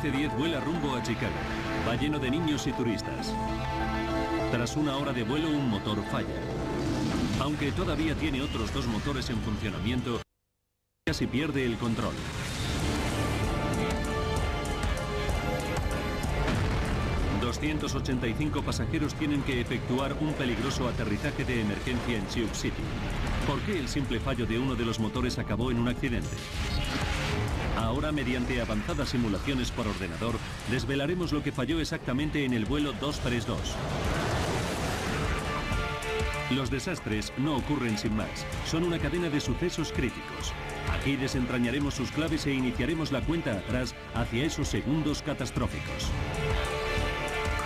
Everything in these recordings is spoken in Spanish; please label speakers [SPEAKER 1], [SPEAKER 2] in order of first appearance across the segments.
[SPEAKER 1] DC-10 vuela rumbo a Chicago. Va lleno de niños y turistas. Tras una hora de vuelo, un motor falla. Aunque todavía tiene otros dos motores en funcionamiento, casi pierde el control. 285 pasajeros tienen que efectuar un peligroso aterrizaje de emergencia en Sioux City. ¿Por qué el simple fallo de uno de los motores acabó en un accidente? Ahora, mediante avanzadas simulaciones por ordenador, desvelaremos lo que falló exactamente en el vuelo 232. Los desastres no ocurren sin más, son una cadena de sucesos críticos. Aquí desentrañaremos sus claves e iniciaremos la cuenta atrás hacia esos segundos catastróficos.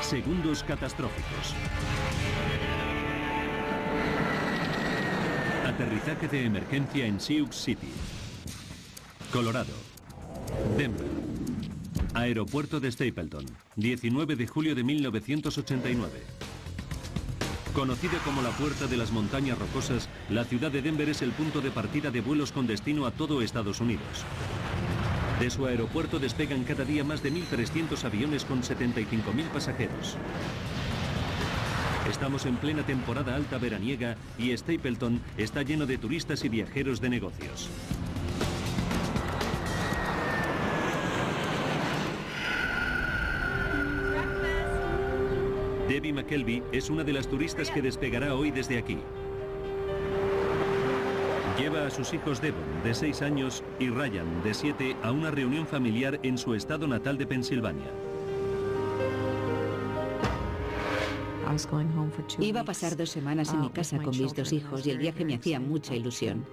[SPEAKER 1] Segundos catastróficos. Aterrizaje de emergencia en Sioux City. Colorado. Denver. Aeropuerto de Stapleton. 19 de julio de 1989. Conocida como la Puerta de las Montañas Rocosas, la ciudad de Denver es el punto de partida de vuelos con destino a todo Estados Unidos. De su aeropuerto despegan cada día más de 1.300 aviones con 75.000 pasajeros. Estamos en plena temporada alta veraniega y Stapleton está lleno de turistas y viajeros de negocios. Debbie McKelvey es una de las turistas que despegará hoy desde aquí. Lleva a sus hijos Devon, de 6 años, y Ryan, de 7, a una reunión familiar en su estado natal de Pensilvania.
[SPEAKER 2] Iba a pasar dos semanas en mi casa con mis dos hijos y el viaje me hacía mucha ilusión.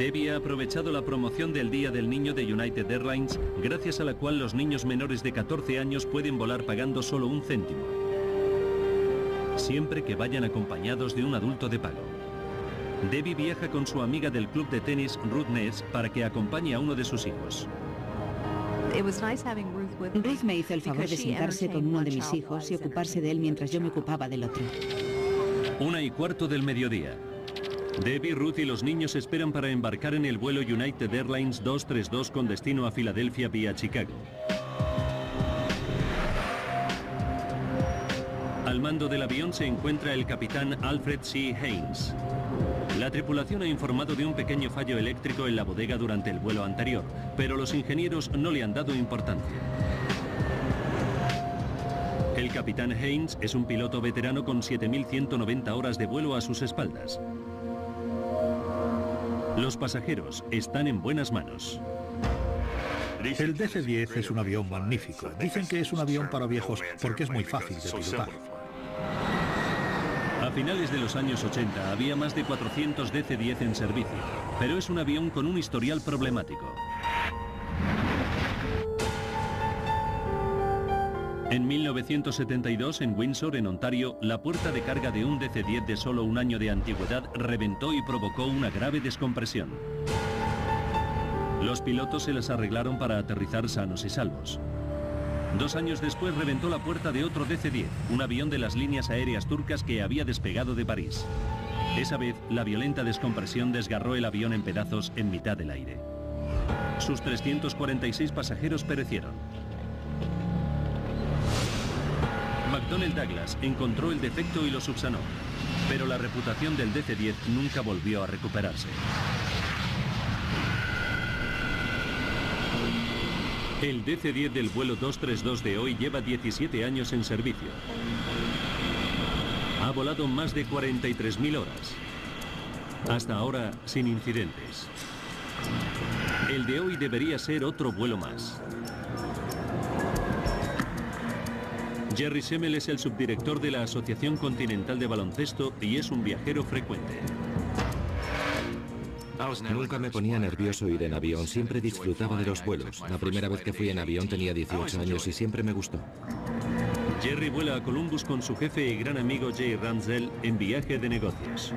[SPEAKER 1] Debbie ha aprovechado la promoción del Día del Niño de United Airlines, gracias a la cual los niños menores de 14 años pueden volar pagando solo un céntimo. Siempre que vayan acompañados de un adulto de pago. Debbie viaja con su amiga del club de tenis Ruth Ness para que acompañe a uno de sus hijos.
[SPEAKER 2] Ruth me hizo el favor de sentarse con uno de mis hijos y ocuparse de él mientras yo me ocupaba del otro.
[SPEAKER 1] Una y cuarto del mediodía. Debbie, Ruth y los niños esperan para embarcar en el vuelo United Airlines 232 con destino a Filadelfia vía Chicago. Al mando del avión se encuentra el capitán Alfred C. Haynes. La tripulación ha informado de un pequeño fallo eléctrico en la bodega durante el vuelo anterior, pero los ingenieros no le han dado importancia. El capitán Haynes es un piloto veterano con 7.190 horas de vuelo a sus espaldas. Los pasajeros están en buenas manos.
[SPEAKER 3] El DC-10 es un avión magnífico. Dicen que es un avión para viejos porque es muy fácil de pilotar.
[SPEAKER 1] A finales de los años 80 había más de 400 DC-10 en servicio, pero es un avión con un historial problemático. En 1972, en Windsor, en Ontario, la puerta de carga de un DC-10 de solo un año de antigüedad reventó y provocó una grave descompresión. Los pilotos se las arreglaron para aterrizar sanos y salvos. Dos años después reventó la puerta de otro DC-10, un avión de las líneas aéreas turcas que había despegado de París. Esa vez, la violenta descompresión desgarró el avión en pedazos en mitad del aire. Sus 346 pasajeros perecieron. McDonnell Douglas encontró el defecto y lo subsanó, pero la reputación del DC-10 nunca volvió a recuperarse. El DC-10 del vuelo 232 de hoy lleva 17 años en servicio. Ha volado más de 43.000 horas. Hasta ahora, sin incidentes. El de hoy debería ser otro vuelo más. Jerry Semmel es el subdirector de la Asociación Continental de Baloncesto y es un viajero frecuente.
[SPEAKER 4] Nunca me ponía nervioso ir en avión, siempre disfrutaba de los vuelos. La primera vez que fui en avión tenía 18 años y siempre me gustó.
[SPEAKER 1] Jerry vuela a Columbus con su jefe y gran amigo Jay Ramsdell en viaje de negocios.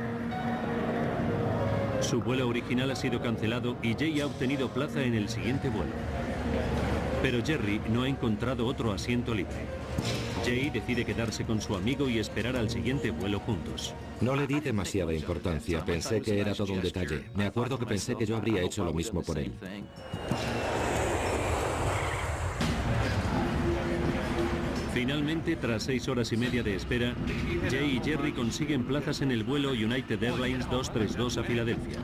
[SPEAKER 1] Su vuelo original ha sido cancelado y Jay ha obtenido plaza en el siguiente vuelo. Pero Jerry no ha encontrado otro asiento libre. Jay decide quedarse con su amigo y esperar al siguiente vuelo juntos.
[SPEAKER 4] No le di demasiada importancia, pensé que era todo un detalle. Me acuerdo que pensé que yo habría hecho lo mismo por él.
[SPEAKER 1] Finalmente, tras seis horas y media de espera, Jay y Jerry consiguen plazas en el vuelo United Airlines 232 a Filadelfia.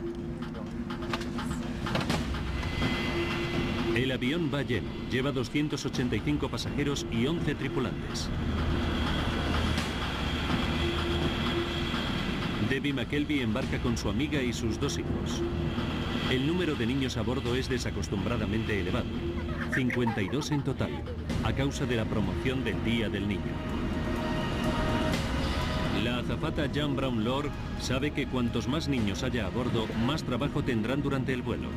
[SPEAKER 1] El avión va lleno, lleva 285 pasajeros y 11 tripulantes. Debbie McKelvey embarca con su amiga y sus dos hijos. El número de niños a bordo es desacostumbradamente elevado, 52 en total, a causa de la promoción del Día del Niño. La azafata Jan Brown Lord sabe que cuantos más niños haya a bordo, más trabajo tendrán durante el vuelo.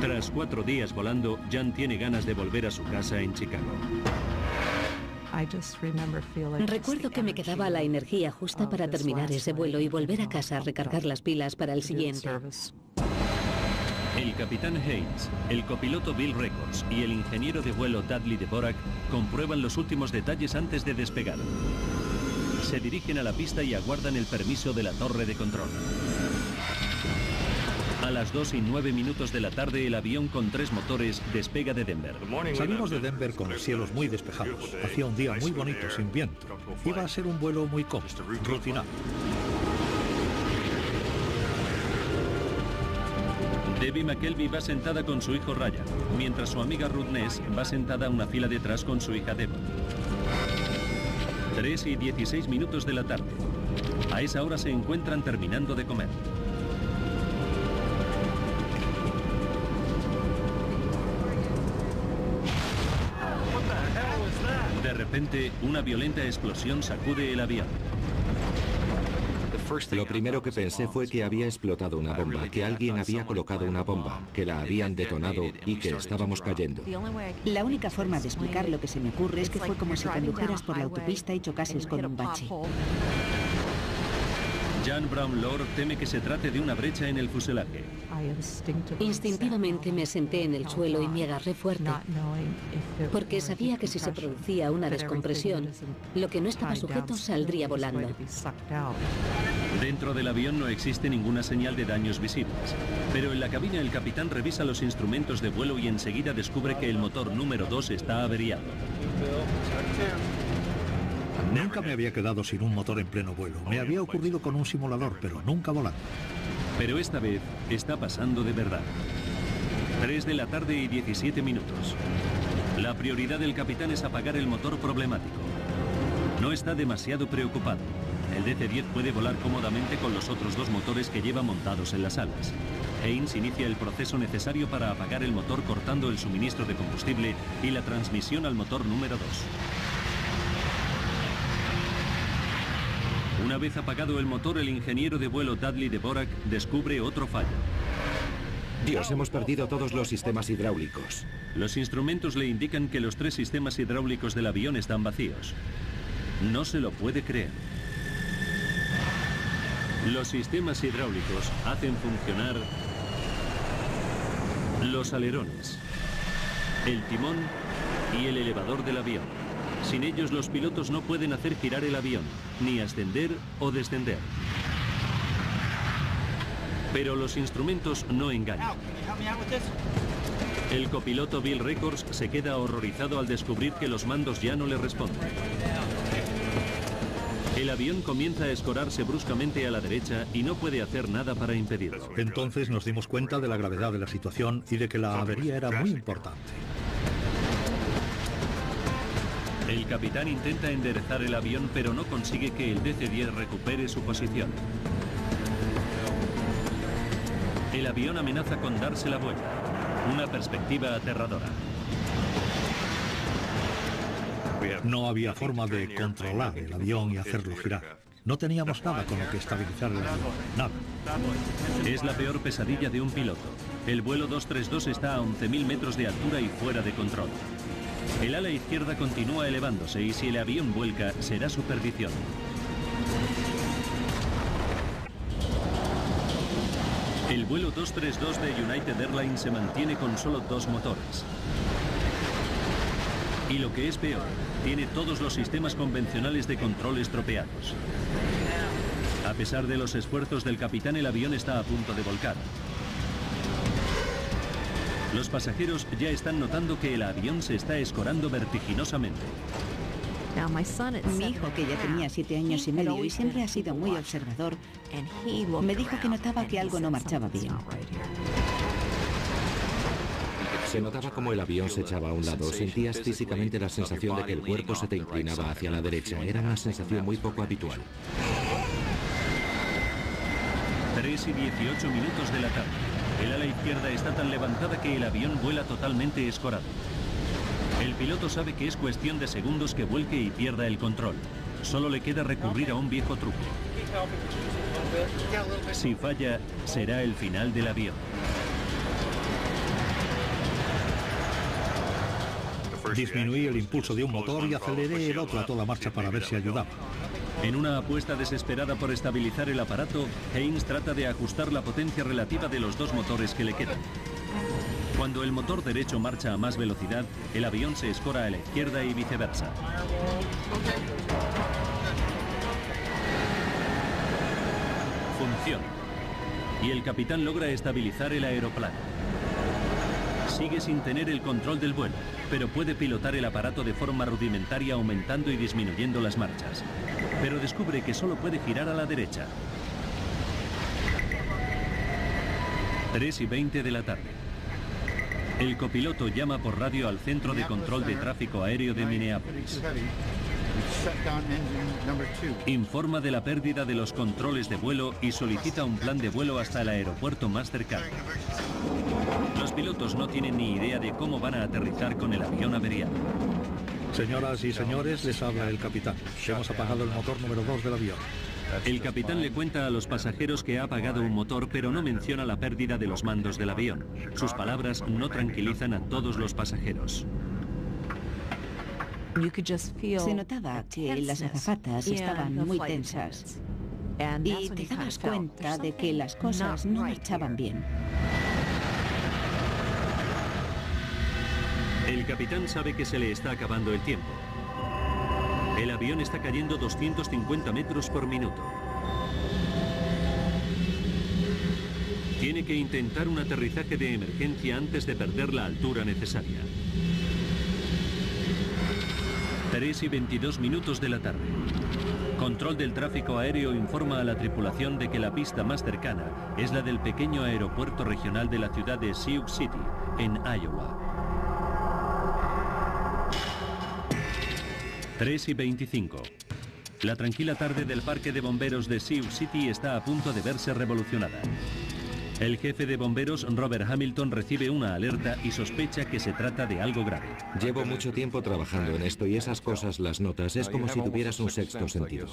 [SPEAKER 1] Tras cuatro días volando, Jan tiene ganas de volver a su casa en Chicago.
[SPEAKER 2] Recuerdo que me quedaba la energía justa para terminar ese vuelo y volver a casa a recargar las pilas para el siguiente.
[SPEAKER 1] El capitán Haynes, el copiloto Bill Records y el ingeniero de vuelo Dudley Dvorak comprueban los últimos detalles antes de despegar. Se dirigen a la pista y aguardan el permiso de la torre de control. A las 2 y 9 minutos de la tarde, el avión con tres motores despega de Denver.
[SPEAKER 3] Salimos de Denver con los cielos muy despejados. Hacía un día muy bonito, sin viento. Iba a ser un vuelo muy cómodo, rutinario.
[SPEAKER 1] Debbie McKelvey va sentada con su hijo Ryan, mientras su amiga Ruth Ness va sentada a una fila detrás con su hija Devon. 3 y 16 minutos de la tarde. A esa hora se encuentran terminando de comer. Repente, una violenta explosión sacude el avión.
[SPEAKER 4] Lo primero que pensé fue que había explotado una bomba, que alguien había colocado una bomba, que la habían detonado y que estábamos cayendo.
[SPEAKER 2] La única forma de explicar lo que se me ocurre es que fue como si condujeras por la autopista y chocases con un bache.
[SPEAKER 1] Jan Brown Lord teme que se trate de una brecha en el fuselaje.
[SPEAKER 2] Instintivamente me senté en el suelo y me agarré fuerte, porque sabía que si se producía una descompresión, lo que no estaba sujeto saldría volando.
[SPEAKER 1] Dentro del avión no existe ninguna señal de daños visibles, pero en la cabina el capitán revisa los instrumentos de vuelo y enseguida descubre que el motor número 2 está averiado.
[SPEAKER 3] Nunca me había quedado sin un motor en pleno vuelo. Me había ocurrido con un simulador, pero nunca volando.
[SPEAKER 1] Pero esta vez está pasando de verdad. 3 de la tarde y 17 minutos. La prioridad del capitán es apagar el motor problemático. No está demasiado preocupado. El DC-10 puede volar cómodamente con los otros dos motores que lleva montados en las alas. Haynes inicia el proceso necesario para apagar el motor cortando el suministro de combustible y la transmisión al motor número 2. Una vez apagado el motor, el ingeniero de vuelo Dudley Dvorak descubre otro fallo.
[SPEAKER 4] Dios, hemos perdido todos los sistemas hidráulicos.
[SPEAKER 1] Los instrumentos le indican que los tres sistemas hidráulicos del avión están vacíos. No se lo puede creer. Los sistemas hidráulicos hacen funcionar los alerones, el timón y el elevador del avión. Sin ellos los pilotos no pueden hacer girar el avión, ni ascender o descender. Pero los instrumentos no engañan. El copiloto Bill Records se queda horrorizado al descubrir que los mandos ya no le responden. El avión comienza a escorarse bruscamente a la derecha y no puede hacer nada para impedirlo.
[SPEAKER 3] Entonces nos dimos cuenta de la gravedad de la situación y de que la avería era muy importante.
[SPEAKER 1] El capitán intenta enderezar el avión pero no consigue que el DC-10 recupere su posición. El avión amenaza con darse la vuelta. Una perspectiva aterradora.
[SPEAKER 3] No había forma de controlar el avión y hacerlo girar. No teníamos nada con lo que estabilizar el avión. Nada.
[SPEAKER 1] Es la peor pesadilla de un piloto. El vuelo 232 está a 11.000 metros de altura y fuera de control. El ala izquierda continúa elevándose y si el avión vuelca será su perdición. El vuelo 232 de United Airlines se mantiene con solo dos motores. Y lo que es peor, tiene todos los sistemas convencionales de control estropeados. A pesar de los esfuerzos del capitán, el avión está a punto de volcar. Los pasajeros ya están notando que el avión se está escorando vertiginosamente.
[SPEAKER 5] Mi hijo, que ya tenía siete años y medio y siempre ha sido muy observador, me dijo que notaba que algo no marchaba bien.
[SPEAKER 4] Se notaba como el avión se echaba a un lado. Sentías físicamente la sensación de que el cuerpo se te inclinaba hacia la derecha. Era una sensación muy poco habitual.
[SPEAKER 1] 3 y 18 minutos de la tarde. El ala izquierda está tan levantada que el avión vuela totalmente escorado. El piloto sabe que es cuestión de segundos que vuelque y pierda el control. Solo le queda recurrir a un viejo truco. Si falla, será el final del avión.
[SPEAKER 3] Disminuí el impulso de un motor y aceleré el otro a toda marcha para ver si ayudaba.
[SPEAKER 1] En una apuesta desesperada por estabilizar el aparato, Haynes trata de ajustar la potencia relativa de los dos motores que le quedan. Cuando el motor derecho marcha a más velocidad, el avión se escora a la izquierda y viceversa. Funciona. Y el capitán logra estabilizar el aeroplano. Sigue sin tener el control del vuelo, pero puede pilotar el aparato de forma rudimentaria aumentando y disminuyendo las marchas. Pero descubre que solo puede girar a la derecha. 3 y 20 de la tarde. El copiloto llama por radio al Centro de Control de Tráfico Aéreo de Minneapolis. Informa de la pérdida de los controles de vuelo y solicita un plan de vuelo hasta el aeropuerto más cercano. Los pilotos no tienen ni idea de cómo van a aterrizar con el avión averiado.
[SPEAKER 3] Señoras y señores, les habla el capitán. Hemos apagado el motor número 2 del avión.
[SPEAKER 1] El capitán le cuenta a los pasajeros que ha apagado un motor, pero no menciona la pérdida de los mandos del avión. Sus palabras no tranquilizan a todos los pasajeros.
[SPEAKER 5] Se notaba que las azafatas estaban muy tensas y te dabas cuenta de que las cosas no marchaban bien.
[SPEAKER 1] El capitán sabe que se le está acabando el tiempo. El avión está cayendo 250 metros por minuto. Tiene que intentar un aterrizaje de emergencia antes de perder la altura necesaria. 3 y 22 minutos de la tarde. Control del tráfico aéreo informa a la tripulación de que la pista más cercana es la del pequeño aeropuerto regional de la ciudad de Sioux City, en Iowa. 3 y 25. La tranquila tarde del parque de bomberos de Sioux City está a punto de verse revolucionada. El jefe de bomberos, Robert Hamilton, recibe una alerta y sospecha que se trata de algo grave.
[SPEAKER 4] Llevo mucho tiempo trabajando en esto y esas cosas las notas. Es como si tuvieras un sexto sentido.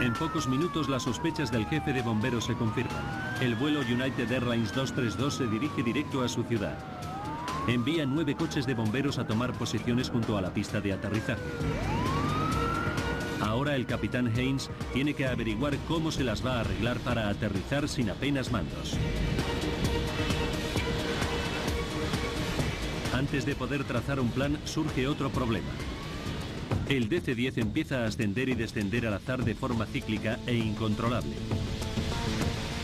[SPEAKER 1] En pocos minutos las sospechas del jefe de bomberos se confirman. El vuelo United Airlines 232 se dirige directo a su ciudad envía nueve coches de bomberos a tomar posiciones junto a la pista de aterrizaje. Ahora el capitán Haynes tiene que averiguar cómo se las va a arreglar para aterrizar sin apenas mandos. Antes de poder trazar un plan, surge otro problema. El DC-10 empieza a ascender y descender al azar de forma cíclica e incontrolable.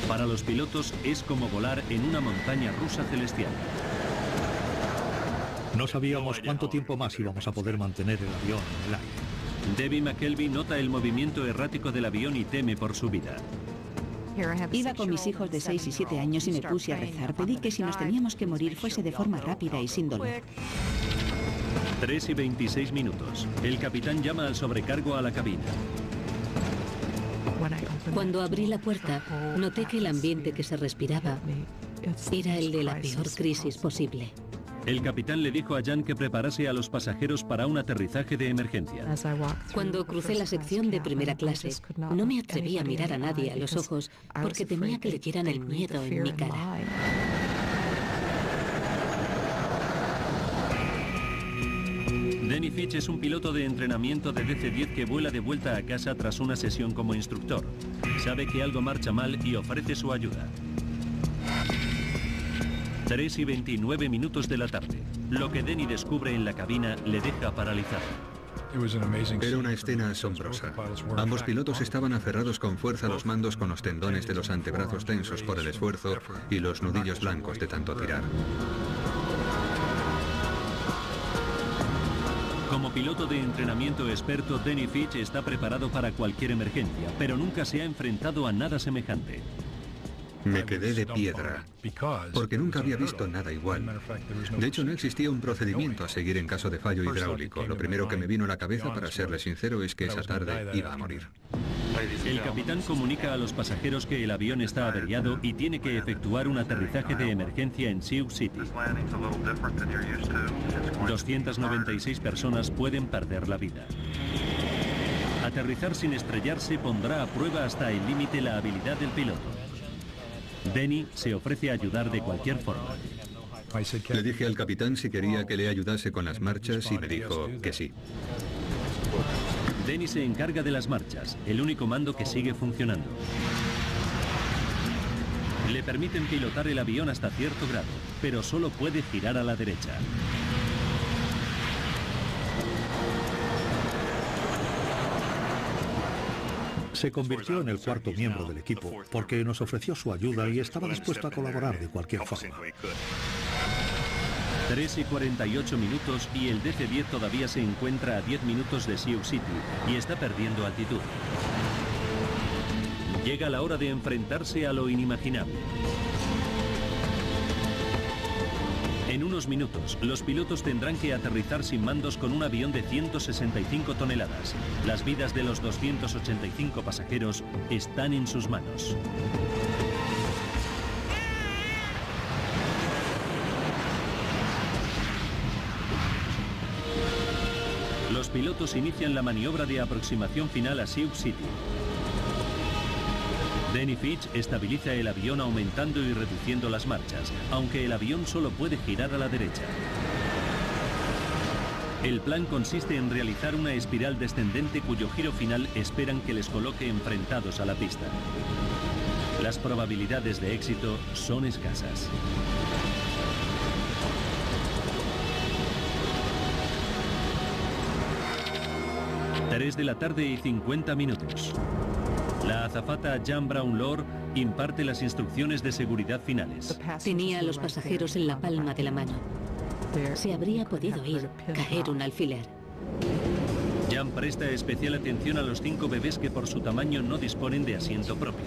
[SPEAKER 1] Para los pilotos es como volar en una montaña rusa celestial.
[SPEAKER 3] No sabíamos cuánto tiempo más íbamos a poder mantener el avión en el aire.
[SPEAKER 1] Debbie McKelvey nota el movimiento errático del avión y teme por su vida.
[SPEAKER 5] Iba con mis hijos de 6 y 7 años y me puse a rezar. Pedí que si nos teníamos que morir fuese de forma rápida y sin dolor.
[SPEAKER 1] 3 y 26 minutos. El capitán llama al sobrecargo a la cabina.
[SPEAKER 2] Cuando abrí la puerta, noté que el ambiente que se respiraba era el de la peor crisis posible.
[SPEAKER 1] El capitán le dijo a Jan que preparase a los pasajeros para un aterrizaje de emergencia.
[SPEAKER 2] Cuando crucé la sección de primera clase, no me atreví a mirar a nadie a los ojos porque temía que le dieran el miedo en mi cara.
[SPEAKER 1] Denny Fitch es un piloto de entrenamiento de DC-10 que vuela de vuelta a casa tras una sesión como instructor. Sabe que algo marcha mal y ofrece su ayuda. 3 y 29 minutos de la tarde. Lo que Denny descubre en la cabina le deja paralizado.
[SPEAKER 6] Era una escena asombrosa. Ambos pilotos estaban aferrados con fuerza a los mandos con los tendones de los antebrazos tensos por el esfuerzo y los nudillos blancos de tanto tirar.
[SPEAKER 1] Como piloto de entrenamiento experto, Denny Fitch está preparado para cualquier emergencia, pero nunca se ha enfrentado a nada semejante.
[SPEAKER 6] Me quedé de piedra, porque nunca había visto nada igual. De hecho, no existía un procedimiento a seguir en caso de fallo hidráulico. Lo primero que me vino a la cabeza, para serle sincero, es que esa tarde iba a morir.
[SPEAKER 1] El capitán comunica a los pasajeros que el avión está averiado y tiene que efectuar un aterrizaje de emergencia en Sioux City. 296 personas pueden perder la vida. Aterrizar sin estrellarse pondrá a prueba hasta el límite la habilidad del piloto. Denny se ofrece a ayudar de cualquier forma.
[SPEAKER 6] Le dije al capitán si quería que le ayudase con las marchas y me dijo que sí.
[SPEAKER 1] Denny se encarga de las marchas, el único mando que sigue funcionando. Le permiten pilotar el avión hasta cierto grado, pero solo puede girar a la derecha.
[SPEAKER 3] Se convirtió en el cuarto miembro del equipo porque nos ofreció su ayuda y estaba dispuesto a colaborar de cualquier forma.
[SPEAKER 1] 3 y 48 minutos y el DC-10 todavía se encuentra a 10 minutos de Sioux City y está perdiendo altitud. Llega la hora de enfrentarse a lo inimaginable. Minutos, los pilotos tendrán que aterrizar sin mandos con un avión de 165 toneladas. Las vidas de los 285 pasajeros están en sus manos. Los pilotos inician la maniobra de aproximación final a Sioux City. Denny Fitch estabiliza el avión aumentando y reduciendo las marchas, aunque el avión solo puede girar a la derecha. El plan consiste en realizar una espiral descendente cuyo giro final esperan que les coloque enfrentados a la pista. Las probabilidades de éxito son escasas. 3 de la tarde y 50 minutos. La azafata Jan Brown Lord imparte las instrucciones de seguridad finales.
[SPEAKER 2] Tenía a los pasajeros en la palma de la mano. Se habría podido ir, caer un alfiler.
[SPEAKER 1] Jan presta especial atención a los cinco bebés que por su tamaño no disponen de asiento propio.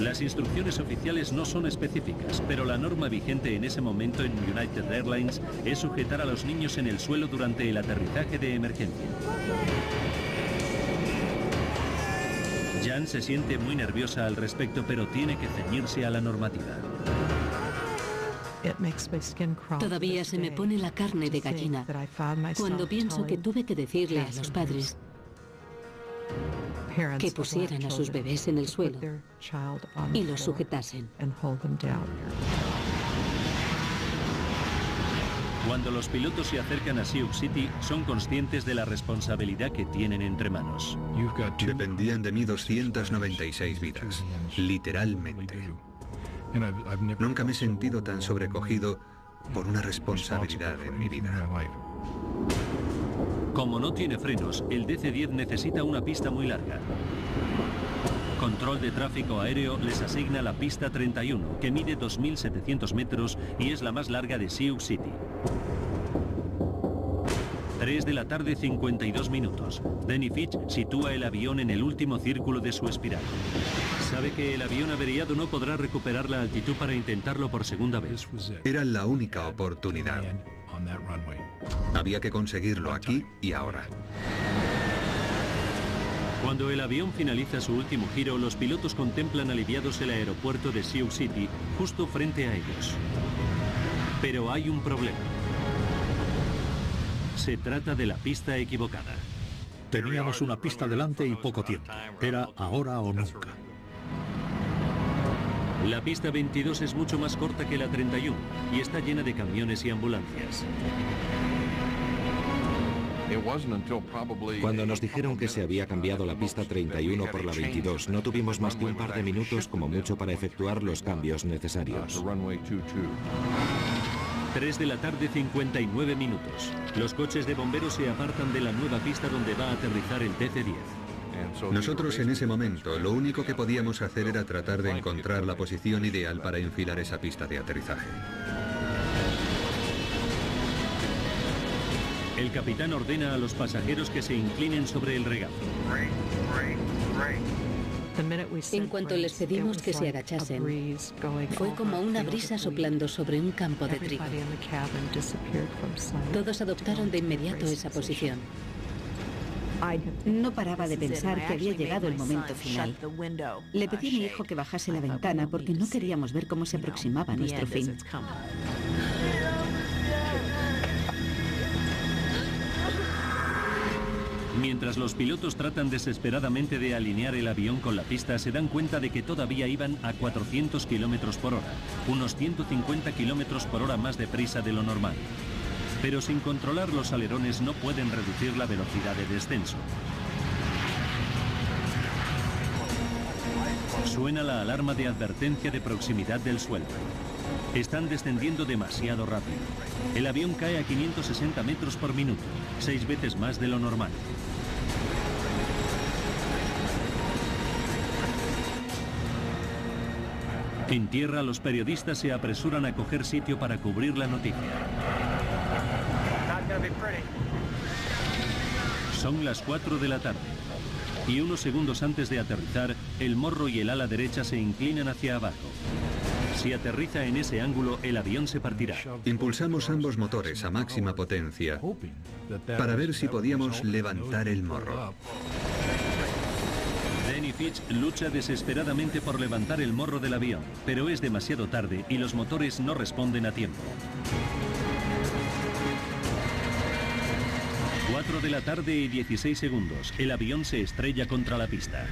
[SPEAKER 1] Las instrucciones oficiales no son específicas, pero la norma vigente en ese momento en United Airlines es sujetar a los niños en el suelo durante el aterrizaje de emergencia. Jan se siente muy nerviosa al respecto, pero tiene que ceñirse a la normativa.
[SPEAKER 2] Todavía se me pone la carne de gallina cuando pienso que tuve que decirle a los padres que pusieran a sus bebés en el suelo y los sujetasen.
[SPEAKER 1] Cuando los pilotos se acercan a Sioux City, son conscientes de la responsabilidad que tienen entre manos.
[SPEAKER 6] Dependían de mí 296 vidas, literalmente. Nunca me he sentido tan sobrecogido por una responsabilidad en mi vida.
[SPEAKER 1] Como no tiene frenos, el DC-10 necesita una pista muy larga. Control de tráfico aéreo les asigna la pista 31, que mide 2.700 metros y es la más larga de Sioux City. 3 de la tarde 52 minutos. Denny Fitch sitúa el avión en el último círculo de su espiral. Sabe que el avión averiado no podrá recuperar la altitud para intentarlo por segunda vez.
[SPEAKER 6] Era la única oportunidad. Había que conseguirlo aquí y ahora.
[SPEAKER 1] Cuando el avión finaliza su último giro, los pilotos contemplan aliviados el aeropuerto de Sioux City, justo frente a ellos. Pero hay un problema. Se trata de la pista equivocada.
[SPEAKER 3] Teníamos una pista delante y poco tiempo. Era ahora o nunca.
[SPEAKER 1] La pista 22 es mucho más corta que la 31 y está llena de camiones y ambulancias.
[SPEAKER 4] Cuando nos dijeron que se había cambiado la pista 31 por la 22, no tuvimos más que un par de minutos como mucho para efectuar los cambios necesarios.
[SPEAKER 1] 3 de la tarde 59 minutos. Los coches de bomberos se apartan de la nueva pista donde va a aterrizar el DC-10.
[SPEAKER 6] Nosotros en ese momento lo único que podíamos hacer era tratar de encontrar la posición ideal para enfilar esa pista de aterrizaje.
[SPEAKER 1] El capitán ordena a los pasajeros que se inclinen sobre el regazo.
[SPEAKER 2] En cuanto les pedimos que se agachasen, fue como una brisa soplando sobre un campo de trigo. Todos adoptaron de inmediato esa posición.
[SPEAKER 5] No paraba de pensar que había llegado el momento final. Le pedí a mi hijo que bajase la ventana porque no queríamos ver cómo se aproximaba nuestro fin.
[SPEAKER 1] Mientras los pilotos tratan desesperadamente de alinear el avión con la pista, se dan cuenta de que todavía iban a 400 kilómetros por hora, unos 150 kilómetros por hora más deprisa de lo normal. Pero sin controlar los alerones no pueden reducir la velocidad de descenso. Suena la alarma de advertencia de proximidad del suelo. Están descendiendo demasiado rápido. El avión cae a 560 metros por minuto, seis veces más de lo normal. En tierra, los periodistas se apresuran a coger sitio para cubrir la noticia. Son las 4 de la tarde. Y unos segundos antes de aterrizar, el morro y el ala derecha se inclinan hacia abajo. Si aterriza en ese ángulo, el avión se partirá.
[SPEAKER 6] Impulsamos ambos motores a máxima potencia para ver si podíamos levantar el morro.
[SPEAKER 1] Danny Fitch lucha desesperadamente por levantar el morro del avión, pero es demasiado tarde y los motores no responden a tiempo. 4 de la tarde y 16 segundos. El avión se estrella contra la pista.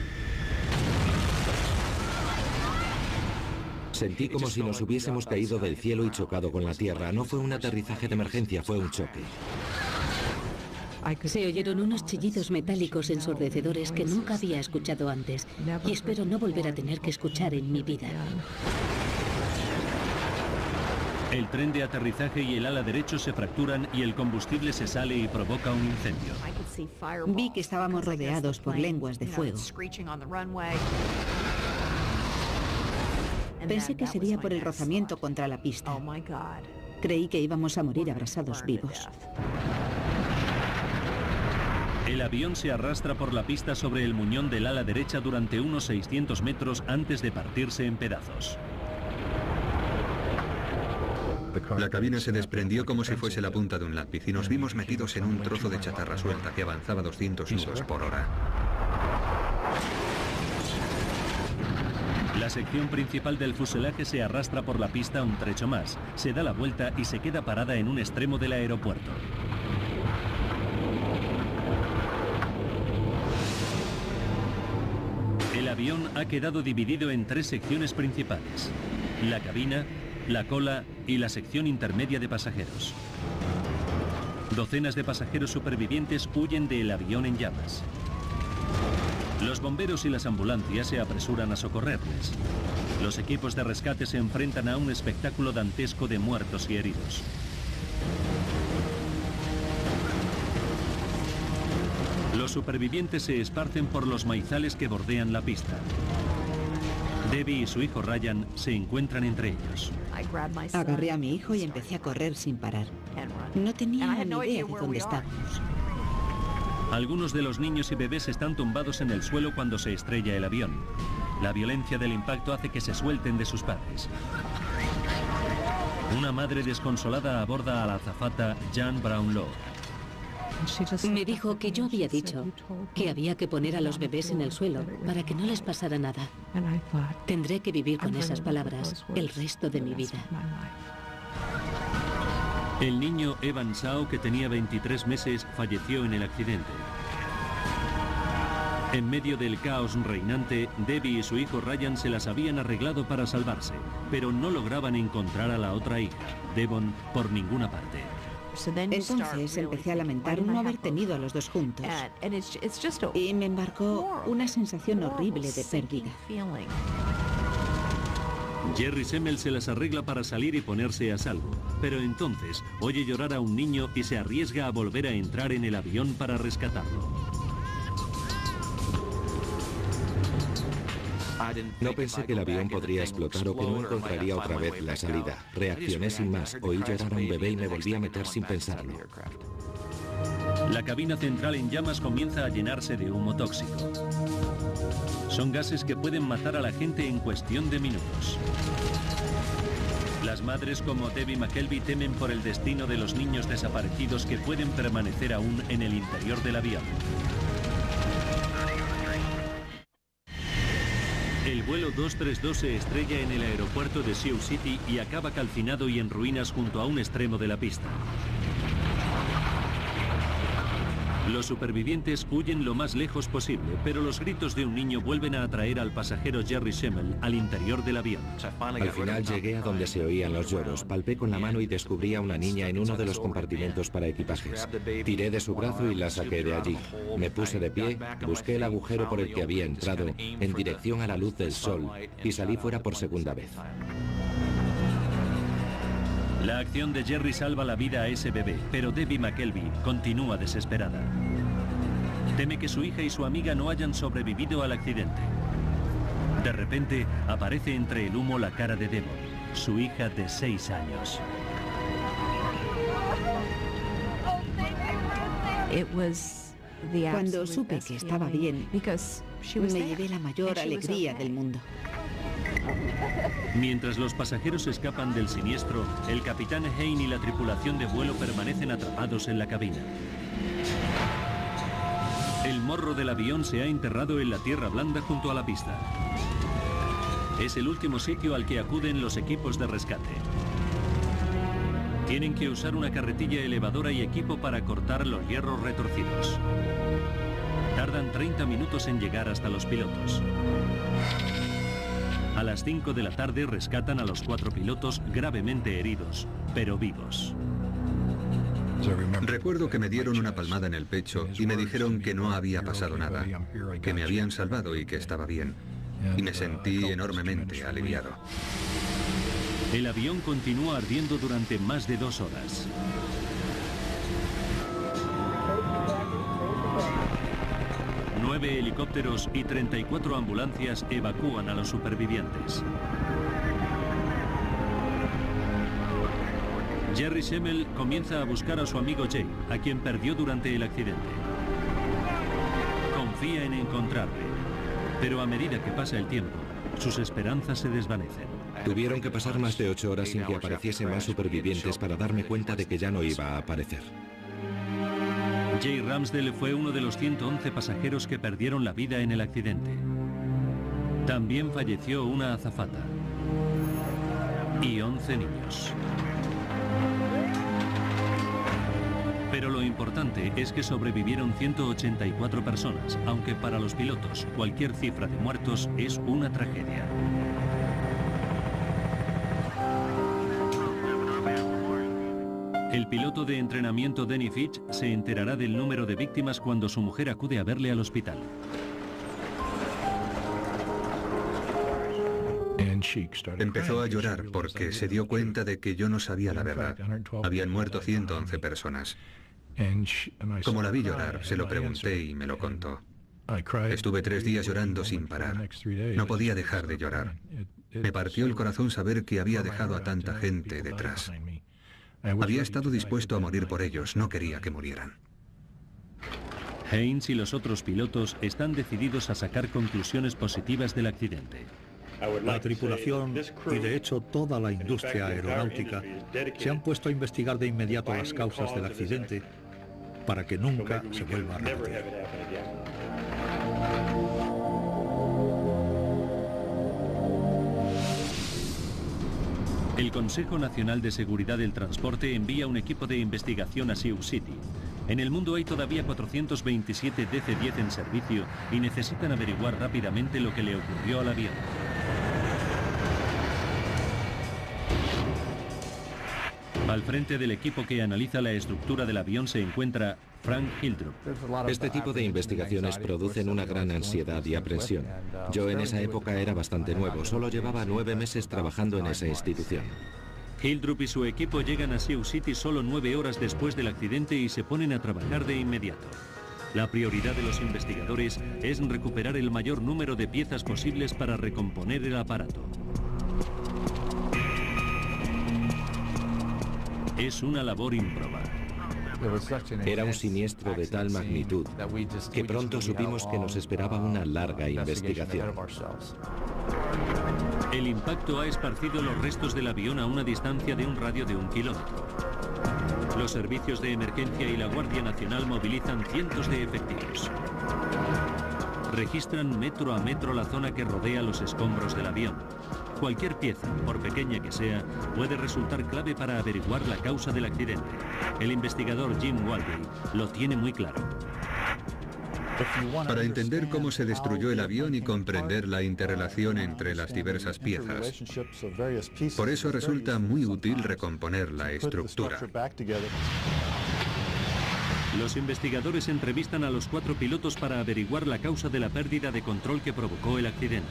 [SPEAKER 4] Sentí como si nos hubiésemos caído del cielo y chocado con la tierra. No fue un aterrizaje de emergencia, fue un choque.
[SPEAKER 2] Se oyeron unos chillidos metálicos ensordecedores que nunca había escuchado antes y espero no volver a tener que escuchar en mi vida.
[SPEAKER 1] El tren de aterrizaje y el ala derecho se fracturan y el combustible se sale y provoca un incendio.
[SPEAKER 5] Vi que estábamos rodeados por lenguas de fuego. Pensé que sería por el rozamiento contra la pista. Creí que íbamos a morir abrasados vivos.
[SPEAKER 1] El avión se arrastra por la pista sobre el muñón del ala derecha durante unos 600 metros antes de partirse en pedazos.
[SPEAKER 6] La cabina se desprendió como si fuese la punta de un lápiz y nos vimos metidos en un trozo de chatarra suelta que avanzaba 200 nudos por hora.
[SPEAKER 1] La sección principal del fuselaje se arrastra por la pista un trecho más, se da la vuelta y se queda parada en un extremo del aeropuerto. El avión ha quedado dividido en tres secciones principales. La cabina, la cola y la sección intermedia de pasajeros. Docenas de pasajeros supervivientes huyen del avión en llamas. Los bomberos y las ambulancias se apresuran a socorrerles. Los equipos de rescate se enfrentan a un espectáculo dantesco de muertos y heridos. Los supervivientes se esparcen por los maizales que bordean la pista. Debbie y su hijo Ryan se encuentran entre ellos.
[SPEAKER 5] Agarré a mi hijo y empecé a correr sin parar. No tenía ni idea de dónde estábamos.
[SPEAKER 1] Algunos de los niños y bebés están tumbados en el suelo cuando se estrella el avión. La violencia del impacto hace que se suelten de sus padres. Una madre desconsolada aborda a la azafata Jan Brownlow.
[SPEAKER 2] Me dijo que yo había dicho que había que poner a los bebés en el suelo para que no les pasara nada. Tendré que vivir con esas palabras el resto de mi vida.
[SPEAKER 1] El niño Evan Sao, que tenía 23 meses, falleció en el accidente. En medio del caos reinante, Debbie y su hijo Ryan se las habían arreglado para salvarse, pero no lograban encontrar a la otra hija, Devon, por ninguna parte.
[SPEAKER 5] Entonces empecé a lamentar no haber tenido a los dos juntos. Y me embarcó una sensación horrible de pérdida.
[SPEAKER 1] Jerry Semmel se las arregla para salir y ponerse a salvo, pero entonces oye llorar a un niño y se arriesga a volver a entrar en el avión para rescatarlo.
[SPEAKER 4] No pensé que el avión podría explotar o que no encontraría otra vez la salida. Reaccioné sin más, oí llorar a un bebé y me volví a meter sin pensarlo.
[SPEAKER 1] La cabina central en llamas comienza a llenarse de humo tóxico. Son gases que pueden matar a la gente en cuestión de minutos. Las madres como Debbie McKelvey temen por el destino de los niños desaparecidos que pueden permanecer aún en el interior del avión. El vuelo 232 se estrella en el aeropuerto de Sioux City y acaba calcinado y en ruinas junto a un extremo de la pista. Los supervivientes huyen lo más lejos posible, pero los gritos de un niño vuelven a atraer al pasajero Jerry Schemmel al interior del avión.
[SPEAKER 4] Al final llegué a donde se oían los lloros, palpé con la mano y descubrí a una niña en uno de los compartimentos para equipajes. Tiré de su brazo y la saqué de allí. Me puse de pie, busqué el agujero por el que había entrado en dirección a la luz del sol y salí fuera por segunda vez.
[SPEAKER 1] La acción de Jerry salva la vida a ese bebé, pero Debbie McKelvey continúa desesperada. Teme que su hija y su amiga no hayan sobrevivido al accidente. De repente, aparece entre el humo la cara de Devon, su hija de seis años.
[SPEAKER 5] Cuando supe que estaba bien, me llevé la mayor alegría del mundo.
[SPEAKER 1] Mientras los pasajeros escapan del siniestro, el capitán Hein y la tripulación de vuelo permanecen atrapados en la cabina. El morro del avión se ha enterrado en la tierra blanda junto a la pista. Es el último sitio al que acuden los equipos de rescate. Tienen que usar una carretilla elevadora y equipo para cortar los hierros retorcidos. Tardan 30 minutos en llegar hasta los pilotos. A las 5 de la tarde rescatan a los cuatro pilotos gravemente heridos, pero vivos.
[SPEAKER 6] Recuerdo que me dieron una palmada en el pecho y me dijeron que no había pasado nada, que me habían salvado y que estaba bien. Y me sentí enormemente aliviado.
[SPEAKER 1] El avión continúa ardiendo durante más de dos horas. Nueve helicópteros y 34 ambulancias evacúan a los supervivientes. Jerry Schemmel comienza a buscar a su amigo Jay, a quien perdió durante el accidente. Confía en encontrarle, pero a medida que pasa el tiempo, sus esperanzas se desvanecen.
[SPEAKER 4] Tuvieron que pasar más de ocho horas sin que apareciesen más supervivientes para darme cuenta de que ya no iba a aparecer.
[SPEAKER 1] Jay Ramsdale fue uno de los 111 pasajeros que perdieron la vida en el accidente. También falleció una azafata y 11 niños. Pero lo importante es que sobrevivieron 184 personas, aunque para los pilotos cualquier cifra de muertos es una tragedia. El piloto de entrenamiento Denny Fitch se enterará del número de víctimas cuando su mujer acude a verle al hospital.
[SPEAKER 6] Empezó a llorar porque se dio cuenta de que yo no sabía la verdad. Habían muerto 111 personas. Como la vi llorar, se lo pregunté y me lo contó. Estuve tres días llorando sin parar. No podía dejar de llorar. Me partió el corazón saber que había dejado a tanta gente detrás. Había estado dispuesto a morir por ellos, no quería que murieran.
[SPEAKER 1] Haynes y los otros pilotos están decididos a sacar conclusiones positivas del accidente.
[SPEAKER 3] La tripulación y de hecho toda la industria aeronáutica se han puesto a investigar de inmediato las causas del accidente para que nunca se vuelva a repetir.
[SPEAKER 1] El Consejo Nacional de Seguridad del Transporte envía un equipo de investigación a Sioux City. En el mundo hay todavía 427 DC-10 en servicio y necesitan averiguar rápidamente lo que le ocurrió al avión. Al frente del equipo que analiza la estructura del avión se encuentra Frank Hildrup.
[SPEAKER 4] Este tipo de investigaciones producen una gran ansiedad y aprensión. Yo en esa época era bastante nuevo, solo llevaba nueve meses trabajando en esa institución.
[SPEAKER 1] Hildrup y su equipo llegan a Sioux City solo nueve horas después del accidente y se ponen a trabajar de inmediato. La prioridad de los investigadores es recuperar el mayor número de piezas posibles para recomponer el aparato. Es una labor improbable.
[SPEAKER 4] Era un siniestro de tal magnitud que pronto supimos que nos esperaba una larga investigación.
[SPEAKER 1] El impacto ha esparcido los restos del avión a una distancia de un radio de un kilómetro. Los servicios de emergencia y la Guardia Nacional movilizan cientos de efectivos. Registran metro a metro la zona que rodea los escombros del avión. Cualquier pieza, por pequeña que sea, puede resultar clave para averiguar la causa del accidente. El investigador Jim Walby lo tiene muy claro.
[SPEAKER 6] Para entender cómo se destruyó el avión y comprender la interrelación entre las diversas piezas. Por eso resulta muy útil recomponer la estructura.
[SPEAKER 1] Los investigadores entrevistan a los cuatro pilotos para averiguar la causa de la pérdida de control que provocó el accidente.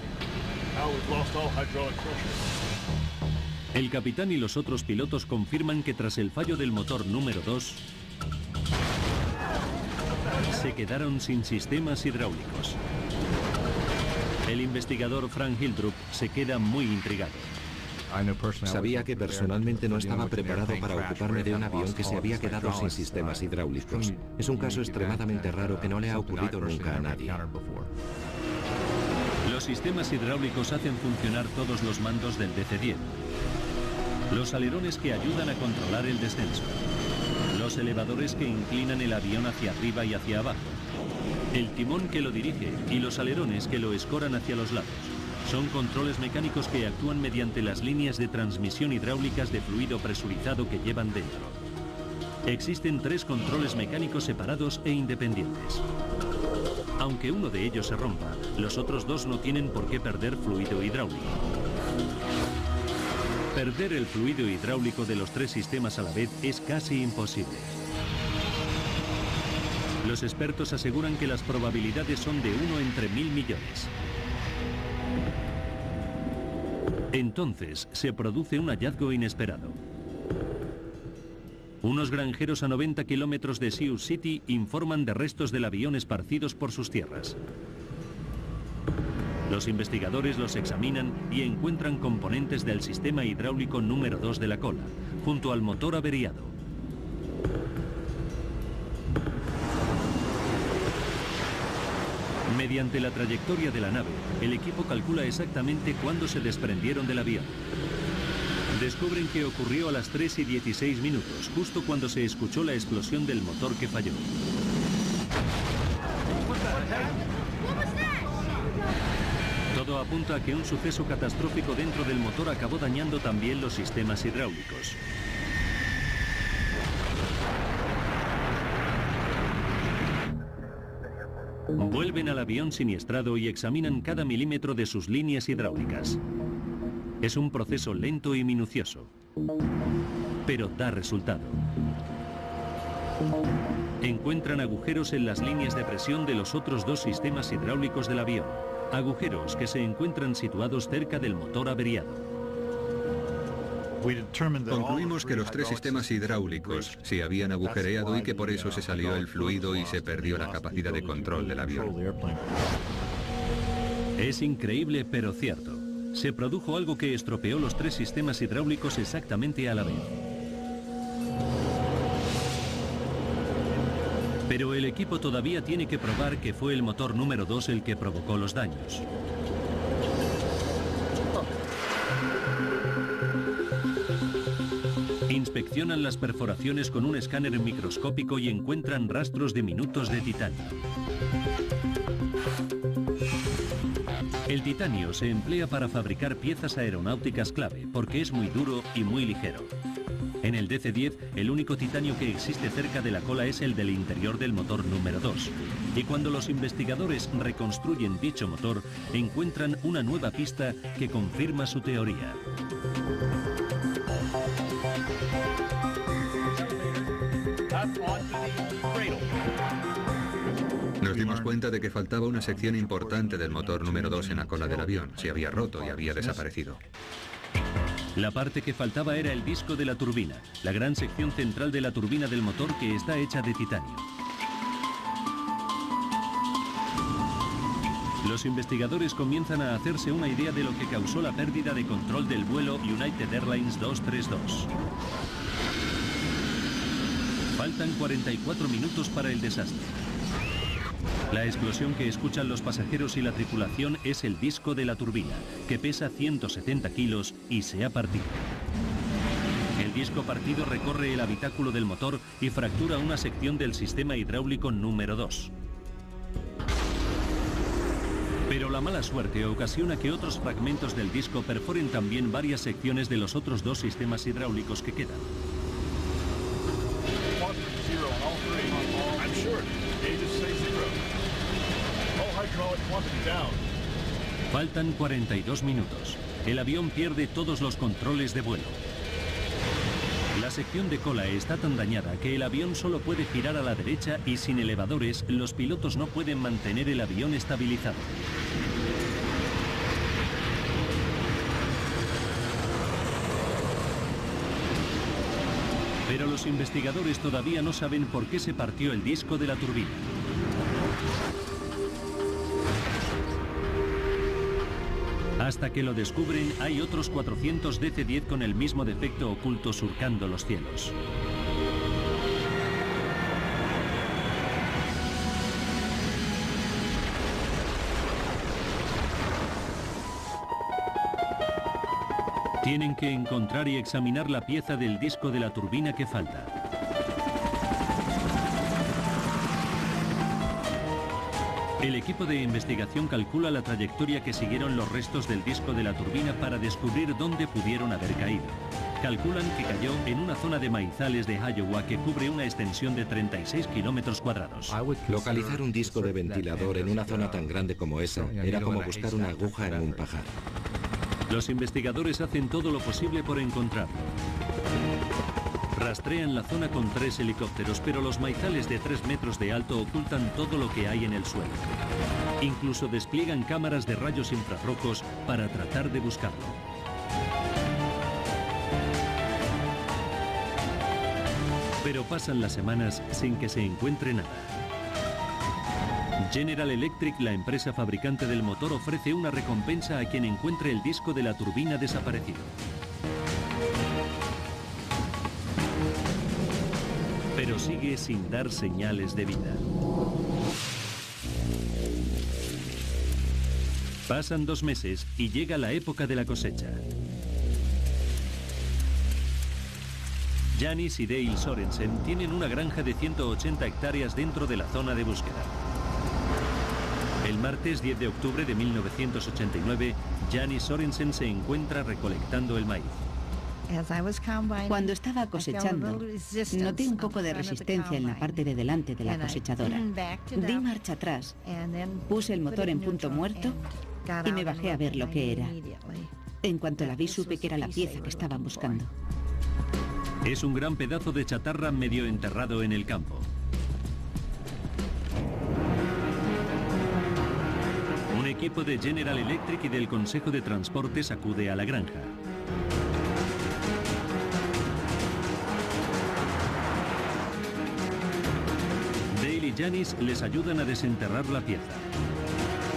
[SPEAKER 1] El capitán y los otros pilotos confirman que tras el fallo del motor número 2, se quedaron sin sistemas hidráulicos. El investigador Frank Hildrup se queda muy intrigado.
[SPEAKER 4] Sabía que personalmente no estaba preparado para ocuparme de un avión que se había quedado sin sistemas hidráulicos. Es un caso extremadamente raro que no le ha ocurrido nunca a nadie.
[SPEAKER 1] Los sistemas hidráulicos hacen funcionar todos los mandos del DC-10. Los alerones que ayudan a controlar el descenso. Los elevadores que inclinan el avión hacia arriba y hacia abajo. El timón que lo dirige y los alerones que lo escoran hacia los lados. Son controles mecánicos que actúan mediante las líneas de transmisión hidráulicas de fluido presurizado que llevan dentro. Existen tres controles mecánicos separados e independientes. Aunque uno de ellos se rompa, los otros dos no tienen por qué perder fluido hidráulico. Perder el fluido hidráulico de los tres sistemas a la vez es casi imposible. Los expertos aseguran que las probabilidades son de uno entre mil millones. Entonces se produce un hallazgo inesperado. Unos granjeros a 90 kilómetros de Sioux City informan de restos del avión esparcidos por sus tierras. Los investigadores los examinan y encuentran componentes del sistema hidráulico número 2 de la cola, junto al motor averiado. Mediante la trayectoria de la nave, el equipo calcula exactamente cuándo se desprendieron del avión descubren que ocurrió a las 3 y 16 minutos, justo cuando se escuchó la explosión del motor que falló. Todo apunta a que un suceso catastrófico dentro del motor acabó dañando también los sistemas hidráulicos. Vuelven al avión siniestrado y examinan cada milímetro de sus líneas hidráulicas. Es un proceso lento y minucioso, pero da resultado. Encuentran agujeros en las líneas de presión de los otros dos sistemas hidráulicos del avión, agujeros que se encuentran situados cerca del motor averiado.
[SPEAKER 6] Concluimos que los tres sistemas hidráulicos se habían agujereado y que por eso se salió el fluido y se perdió la capacidad de control del avión.
[SPEAKER 1] Es increíble pero cierto se produjo algo que estropeó los tres sistemas hidráulicos exactamente a la vez. Pero el equipo todavía tiene que probar que fue el motor número 2 el que provocó los daños. Inspeccionan las perforaciones con un escáner microscópico y encuentran rastros de minutos de titanio. El titanio se emplea para fabricar piezas aeronáuticas clave porque es muy duro y muy ligero. En el DC-10, el único titanio que existe cerca de la cola es el del interior del motor número 2. Y cuando los investigadores reconstruyen dicho motor, encuentran una nueva pista que confirma su teoría.
[SPEAKER 6] Nos dimos cuenta de que faltaba una sección importante del motor número 2 en la cola del avión. Se había roto y había desaparecido.
[SPEAKER 1] La parte que faltaba era el disco de la turbina, la gran sección central de la turbina del motor que está hecha de titanio. Los investigadores comienzan a hacerse una idea de lo que causó la pérdida de control del vuelo United Airlines 232. Faltan 44 minutos para el desastre. La explosión que escuchan los pasajeros y la tripulación es el disco de la turbina, que pesa 170 kilos y se ha partido. El disco partido recorre el habitáculo del motor y fractura una sección del sistema hidráulico número 2. Pero la mala suerte ocasiona que otros fragmentos del disco perforen también varias secciones de los otros dos sistemas hidráulicos que quedan. Faltan 42 minutos. El avión pierde todos los controles de vuelo. La sección de cola está tan dañada que el avión solo puede girar a la derecha y sin elevadores los pilotos no pueden mantener el avión estabilizado. Pero los investigadores todavía no saben por qué se partió el disco de la turbina. Hasta que lo descubren, hay otros 400 DC-10 con el mismo defecto oculto surcando los cielos. Tienen que encontrar y examinar la pieza del disco de la turbina que falta. El equipo de investigación calcula la trayectoria que siguieron los restos del disco de la turbina para descubrir dónde pudieron haber caído. Calculan que cayó en una zona de maizales de Iowa que cubre una extensión de 36 kilómetros cuadrados.
[SPEAKER 4] Localizar un disco de ventilador en una zona tan grande como esa era como buscar una aguja en un pajar.
[SPEAKER 1] Los investigadores hacen todo lo posible por encontrarlo. Rastrean la zona con tres helicópteros, pero los maizales de tres metros de alto ocultan todo lo que hay en el suelo. Incluso despliegan cámaras de rayos infrarrojos para tratar de buscarlo. Pero pasan las semanas sin que se encuentre nada. General Electric, la empresa fabricante del motor, ofrece una recompensa a quien encuentre el disco de la turbina desaparecido. Sigue sin dar señales de vida. Pasan dos meses y llega la época de la cosecha. Janis y Dale Sorensen tienen una granja de 180 hectáreas dentro de la zona de búsqueda. El martes 10 de octubre de 1989, Janis Sorensen se encuentra recolectando el maíz.
[SPEAKER 5] Cuando estaba cosechando, noté un poco de resistencia en la parte de delante de la cosechadora. Di marcha atrás, puse el motor en punto muerto y me bajé a ver lo que era. En cuanto la vi supe que era la pieza que estaban buscando.
[SPEAKER 1] Es un gran pedazo de chatarra medio enterrado en el campo. Un equipo de General Electric y del Consejo de Transportes acude a la granja. Janis les ayudan a desenterrar la pieza.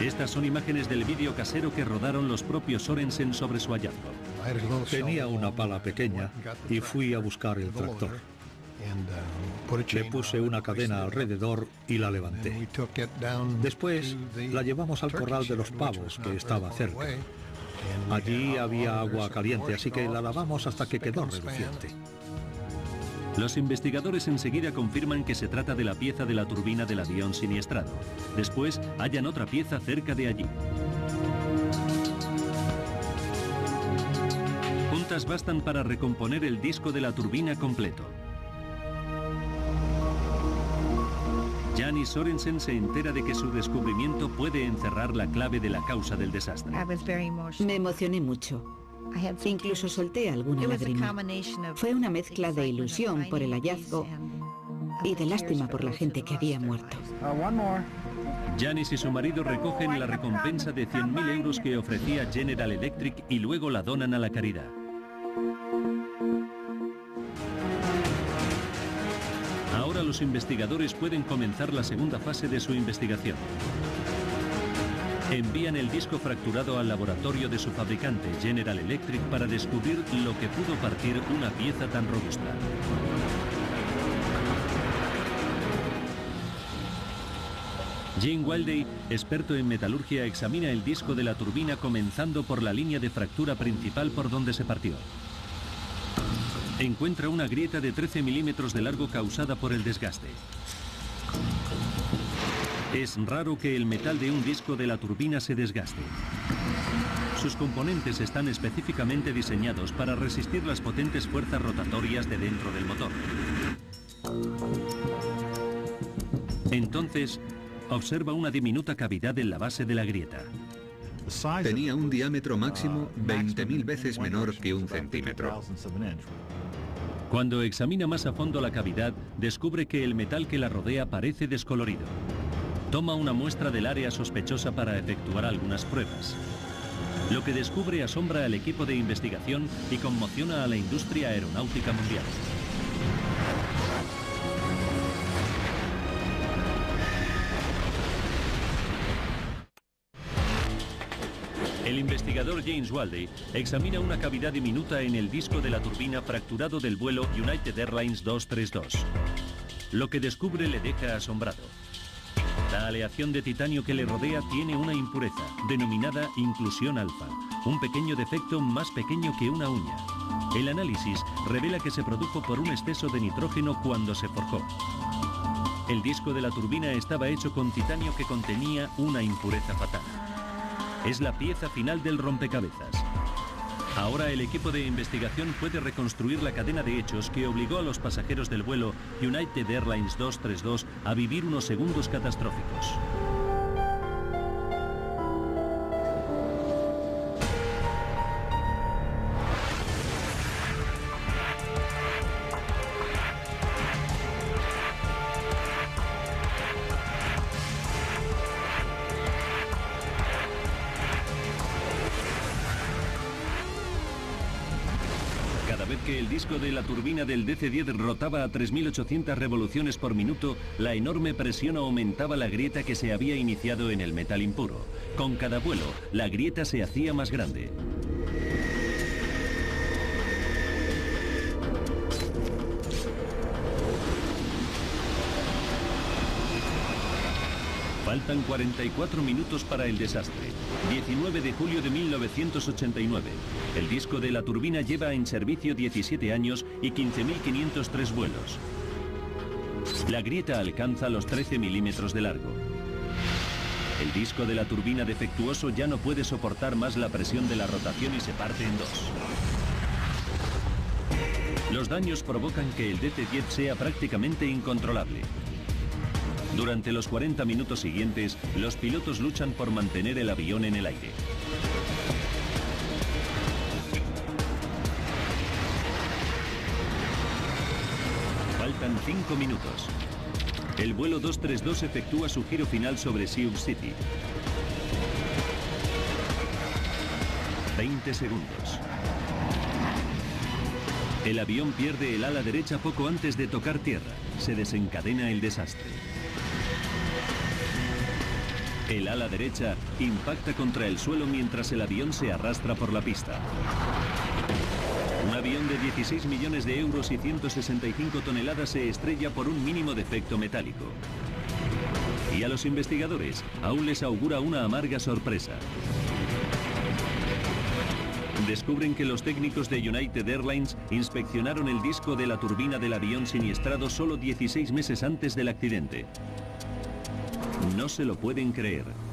[SPEAKER 1] Estas son imágenes del vídeo casero que rodaron los propios Sorensen sobre su hallazgo.
[SPEAKER 3] Tenía una pala pequeña y fui a buscar el tractor. Le puse una cadena alrededor y la levanté. Después la llevamos al corral de los pavos que estaba cerca. Allí había agua caliente, así que la lavamos hasta que quedó reluciente.
[SPEAKER 1] Los investigadores enseguida confirman que se trata de la pieza de la turbina del avión siniestrado. Después hallan otra pieza cerca de allí. Juntas bastan para recomponer el disco de la turbina completo. Jani Sorensen se entera de que su descubrimiento puede encerrar la clave de la causa del desastre.
[SPEAKER 5] Me emocioné mucho. Incluso solté alguna lágrima. Fue una mezcla de ilusión por el hallazgo y de lástima por la gente que había muerto.
[SPEAKER 1] Janice y su marido recogen la recompensa de 100.000 euros que ofrecía General Electric y luego la donan a la caridad. Ahora los investigadores pueden comenzar la segunda fase de su investigación. Envían el disco fracturado al laboratorio de su fabricante, General Electric, para descubrir lo que pudo partir una pieza tan robusta. Jim Wildey, experto en metalurgia, examina el disco de la turbina comenzando por la línea de fractura principal por donde se partió. Encuentra una grieta de 13 milímetros de largo causada por el desgaste. Es raro que el metal de un disco de la turbina se desgaste. Sus componentes están específicamente diseñados para resistir las potentes fuerzas rotatorias de dentro del motor. Entonces, observa una diminuta cavidad en la base de la grieta.
[SPEAKER 6] Tenía un diámetro máximo 20.000 veces menor que un centímetro.
[SPEAKER 1] Cuando examina más a fondo la cavidad, descubre que el metal que la rodea parece descolorido. Toma una muestra del área sospechosa para efectuar algunas pruebas. Lo que descubre asombra al equipo de investigación y conmociona a la industria aeronáutica mundial. El investigador James Waldey examina una cavidad diminuta en el disco de la turbina fracturado del vuelo United Airlines 232. Lo que descubre le deja asombrado. La aleación de titanio que le rodea tiene una impureza, denominada inclusión alfa, un pequeño defecto más pequeño que una uña. El análisis revela que se produjo por un exceso de nitrógeno cuando se forjó. El disco de la turbina estaba hecho con titanio que contenía una impureza fatal. Es la pieza final del rompecabezas. Ahora el equipo de investigación puede reconstruir la cadena de hechos que obligó a los pasajeros del vuelo United Airlines 232 a vivir unos segundos catastróficos. Del DC-10 rotaba a 3.800 revoluciones por minuto, la enorme presión aumentaba la grieta que se había iniciado en el metal impuro. Con cada vuelo, la grieta se hacía más grande. Faltan 44 minutos para el desastre. 19 de julio de 1989. El disco de la turbina lleva en servicio 17 años y 15.503 vuelos. La grieta alcanza los 13 milímetros de largo. El disco de la turbina defectuoso ya no puede soportar más la presión de la rotación y se parte en dos. Los daños provocan que el DC-10 sea prácticamente incontrolable. Durante los 40 minutos siguientes, los pilotos luchan por mantener el avión en el aire. 5 minutos. El vuelo 232 efectúa su giro final sobre Sioux City. 20 segundos. El avión pierde el ala derecha poco antes de tocar tierra. Se desencadena el desastre. El ala derecha impacta contra el suelo mientras el avión se arrastra por la pista. Avión de 16 millones de euros y 165 toneladas se estrella por un mínimo defecto metálico. Y a los investigadores aún les augura una amarga sorpresa. Descubren que los técnicos de United Airlines inspeccionaron el disco de la turbina del avión siniestrado solo 16 meses antes del accidente. No se lo pueden creer.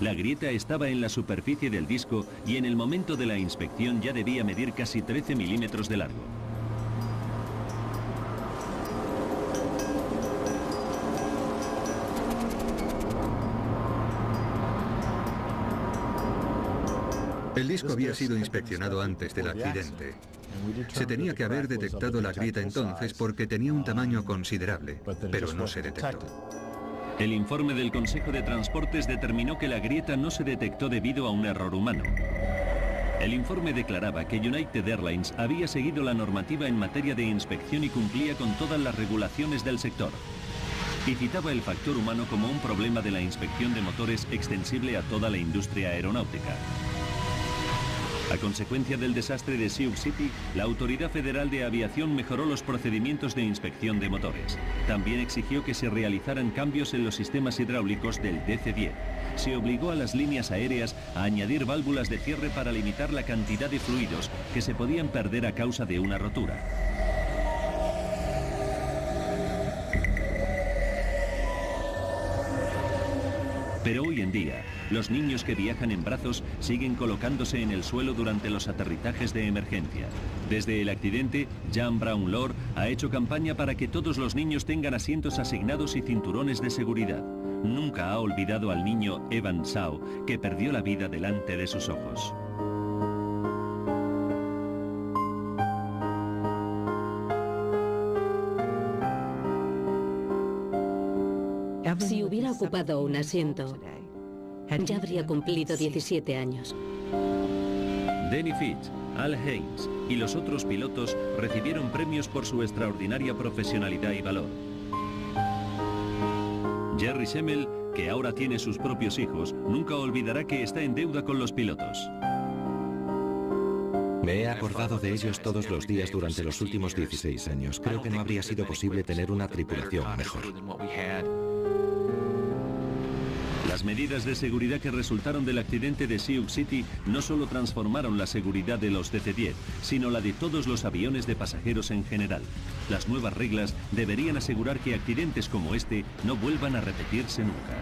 [SPEAKER 1] La grieta estaba en la superficie del disco y en el momento de la inspección ya debía medir casi 13 milímetros de largo.
[SPEAKER 6] El disco había sido inspeccionado antes del accidente. Se tenía que haber detectado la grieta entonces porque tenía un tamaño considerable, pero no se detectó.
[SPEAKER 1] El informe del Consejo de Transportes determinó que la grieta no se detectó debido a un error humano. El informe declaraba que United Airlines había seguido la normativa en materia de inspección y cumplía con todas las regulaciones del sector. Y citaba el factor humano como un problema de la inspección de motores extensible a toda la industria aeronáutica. A consecuencia del desastre de Sioux City, la Autoridad Federal de Aviación mejoró los procedimientos de inspección de motores. También exigió que se realizaran cambios en los sistemas hidráulicos del DC-10. Se obligó a las líneas aéreas a añadir válvulas de cierre para limitar la cantidad de fluidos que se podían perder a causa de una rotura. Pero hoy en día, los niños que viajan en brazos siguen colocándose en el suelo durante los aterrizajes de emergencia. Desde el accidente, Jan Brown Lord ha hecho campaña para que todos los niños tengan asientos asignados y cinturones de seguridad. Nunca ha olvidado al niño Evan Shaw, que perdió la vida delante de sus ojos.
[SPEAKER 2] Ocupado un asiento, ya habría cumplido 17 años.
[SPEAKER 1] Danny Fitch, Al Haynes y los otros pilotos recibieron premios por su extraordinaria profesionalidad y valor. Jerry Semmel, que ahora tiene sus propios hijos, nunca olvidará que está en deuda con los pilotos.
[SPEAKER 4] Me he acordado de ellos todos los días durante los últimos 16 años. Creo que no habría sido posible tener una tripulación mejor.
[SPEAKER 1] Medidas de seguridad que resultaron del accidente de Sioux City no solo transformaron la seguridad de los DC-10, sino la de todos los aviones de pasajeros en general. Las nuevas reglas deberían asegurar que accidentes como este no vuelvan a repetirse nunca.